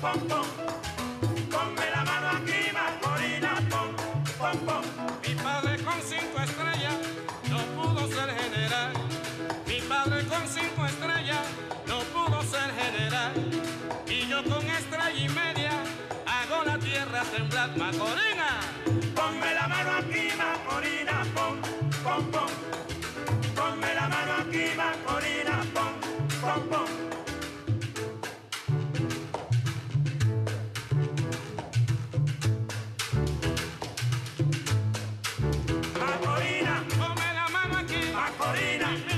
pon, pon. Ponme la mano aquí, Macorina, pon, pon, pon. Mi padre con cinco estrellas no pudo ser general. Mi padre con cinco estrellas no pudo ser general. Y yo con estrella y media hago la tierra temblar. Macorina, Ponme la mano aquí, Macorina, pon, pon, pon. Mano